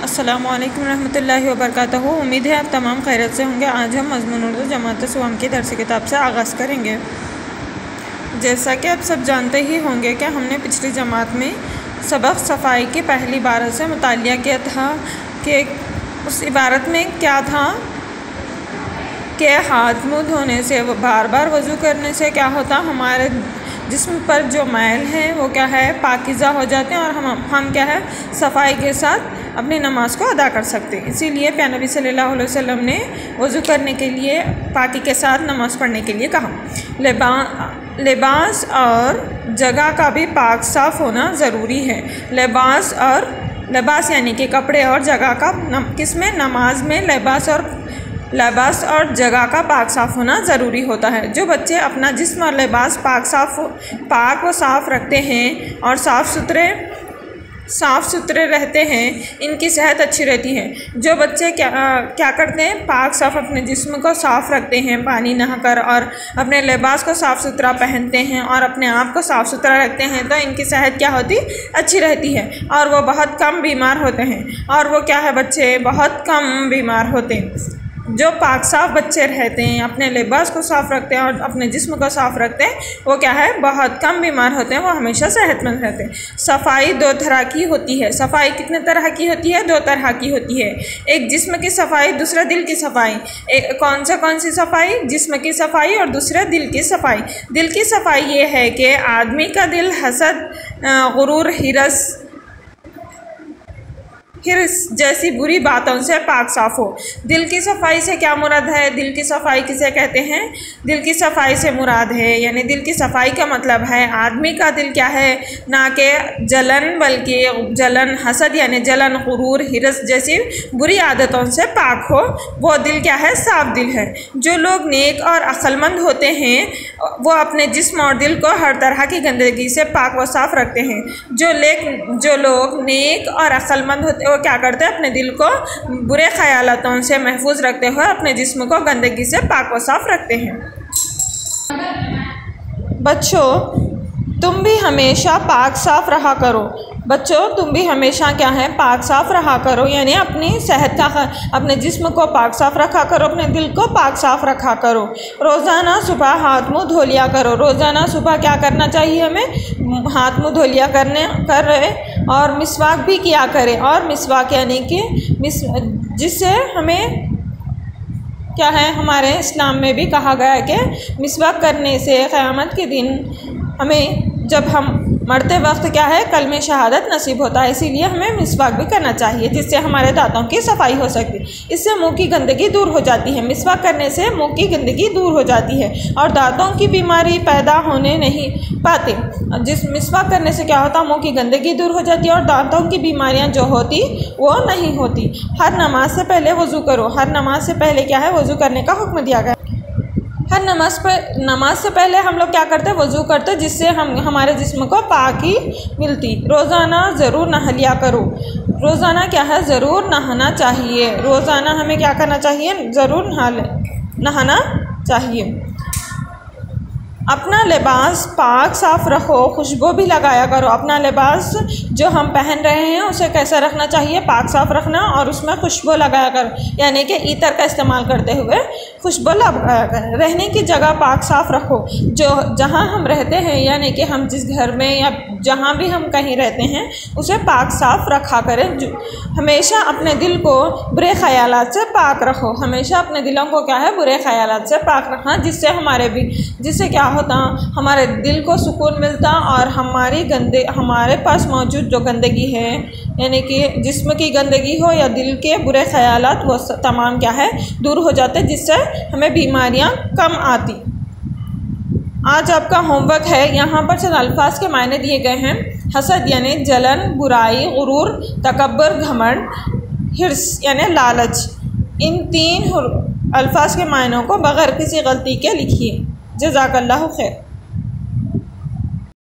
अस्सलाम वालेकुम रहमतुल्लाहि व बरकातहू उम्मीद है आप तमाम खैरत से होंगे। आज हम मजमून उर्दू जमात सुवम की दरस किताब से आगाज़ करेंगे। जैसा कि आप सब जानते ही होंगे कि हमने पिछली जमात में सबक सफ़ाई की पहली इबारत से मुताल किया था कि उस इबारत में क्या था कि हाथ मुँह धोने से बार बार वज़ू करने से क्या होता? हमारे जिस्म पर जो मैल हैं, वो क्या है, पाकिज़ा हो जाते हैं और हम हम क्या है, सफ़ाई के साथ अपनी नमाज़ को अदा कर सकते हैं। इसीलिए प्या नबी सल्लल्लाहु अलैहि वसल्लम ने वज़ू करने के लिए पाकि के साथ नमाज़ पढ़ने के लिए कहा। लिबा, लिबास और जगह का भी पाक साफ़ होना ज़रूरी है। लिबास और, लिबास यानी कि कपड़े और जगह का किसमें? नमाज़ में लिबास और लिबास और जगह का पाक साफ़ होना ज़रूरी होता है। जो बच्चे अपना जिस्म और लिबास पाक साफ़ पाक व साफ़ रखते हैं और साफ़ सुथरे साफ़ सुथरे रहते हैं इनकी सेहत अच्छी रहती है। जो बच्चे क्या आ, क्या करते हैं? पाक साफ़ अपने जिस्म को साफ़ रखते हैं पानी नहाकर और अपने लिबास को साफ़ सुथरा पहनते हैं और अपने आप को साफ़ सुथरा रखते हैं तो इनकी सेहत क्या होती? अच्छी रहती है और वो बहुत कम बीमार होते हैं। और वो क्या है बच्चे? बहुत कम बीमार होते हैं। जो पाक साफ़ बच्चे रहते हैं, अपने लिबास को साफ़ रखते हैं और अपने जिस्म को साफ़ रखते हैं, वो क्या है? बहुत कम बीमार होते हैं, वो हमेशा सेहतमंद रहते हैं। सफ़ाई दो तरह की होती है। सफ़ाई कितने तरह की होती है? दो तरह की होती है। एक जिस्म की सफ़ाई, दूसरा दिल की सफ़ाई। एक कौन सा, कौन सी सफ़ाई? जिस्म की सफ़ाई और दूसरा दिल की सफ़ाई। दिल की सफ़ाई ये है कि आदमी का दिल हसद गुरूर, हिरस फिर जैसी बुरी बातों से पाक साफ़ हो। दिल की सफ़ाई से क्या मुराद है? दिल की सफ़ाई किसे कहते हैं? दिल की सफ़ाई से मुराद है, यानी दिल की सफ़ाई का मतलब है, आदमी का दिल क्या है? ना कि जलन, बल्कि जलन हसद, यानी जलन, गुरूर, हिरस जैसी बुरी आदतों से पाक हो। वो दिल क्या है? साफ़ दिल है। जो लोग नेक और अक्लमंद होते हैं, वो अपने जिस्म और दिल को हर तरह की गंदगी से पाक व साफ़ रखते हैं। जो लेक, जो लोग नेक और अक्लमंद होते वो क्या करते हैं? अपने दिल को बुरे ख्यालों से महफूज रखते हुए अपने जिस्म को गंदगी से पाक व साफ़ रखते हैं। बच्चों, तुम भी हमेशा पाक साफ़ रहा करो। बच्चों, तुम भी हमेशा क्या है? पाक साफ़ रहा करो, यानी अपनी सेहत का अपने जिस्म को पाक साफ़ रखा करो, अपने दिल को पाक साफ़ रखा करो। रोज़ाना सुबह हाथ मुँह धो लिया करो। रोज़ाना सुबह क्या करना चाहिए हमें? हाथ मुँह धो लिया करने, कर रहे और मिसवाक भी किया करें। और मिसवाक यानी कि मिस जिससे हमें, क्या है, हमारे इस्लाम में भी कहा गया है कि मिसवाक करने से क़यामत के दिन हमें जब हम मरते वक्त क्या है, कल में शहादत नसीब होता है, इसीलिए हमें मिसवाक भी करना चाहिए, जिससे हमारे दांतों की सफ़ाई हो सकती है इससे मुँह की गंदगी दूर हो जाती है। मिसवाक करने से मुँह की गंदगी दूर हो जाती है और दांतों की बीमारी पैदा होने नहीं पाते। जिस मिसवाक करने से क्या होता, मुँह की गंदगी दूर हो जाती है और दांतों की बीमारियाँ जो होती, वो नहीं होती। हर नमाज़ से पहले वज़ू करो। हर नमाज़ से पहले क्या है, वज़ू करने का हुक्म दिया गया। हर नमाज़ पर नमाज़ से पहले हम लोग क्या करते हैं? वज़ू करते हैं, जिससे हम, हमारे जिस्म को पाकी मिलती। रोज़ाना ज़रूर नहा लिया करो। रोज़ाना क्या है? ज़रूर नहाना चाहिए। रोज़ाना हमें क्या करना चाहिए? ज़रूर नहा नहाना चाहिए। अपना लिबास पाक साफ़ रखो, खुशबू भी लगाया करो। अपना लिबास जो हम पहन रहे हैं, उसे कैसा रखना चाहिए? पाक साफ़ रखना और उसमें खुशबू लगाया करो। यानी कि ईतर का इस्तेमाल करते हुए खुशबू लगाया कर रहने की जगह पाक साफ़ रखो। जो, जहाँ हम रहते हैं, यानी कि हम जिस घर में या जहाँ भी हम कहीं रहते हैं, उसे पाक साफ़ रखा करें। हमेशा अपने दिल को बुरे ख्याल से पाक रखो। हमेशा अपने दिलों को क्या है? बुरे ख्याल से पाक रखना, जिससे हमारे भी, जिससे क्या होता, हमारे दिल को सुकून मिलता और हमारी गंदे, हमारे पास मौजूद जो गंदगी है, यानी कि जिस्म की गंदगी हो या दिल के बुरे ख्याल वो तमाम क्या है, दूर हो जाते, जिससे हमें बीमारियाँ कम आती। आज आपका होमवर्क है, यहाँ पर चंद अल्फाज के मायने दिए गए हैं, हसद यानी जलन, बुराई, गुरूर तकबर घमंड, हिर्स यानी लालच। इन तीन अल्फाज के मायनों को बग़ैर किसी गलती के लिखिए। जजाकल्ला खैर।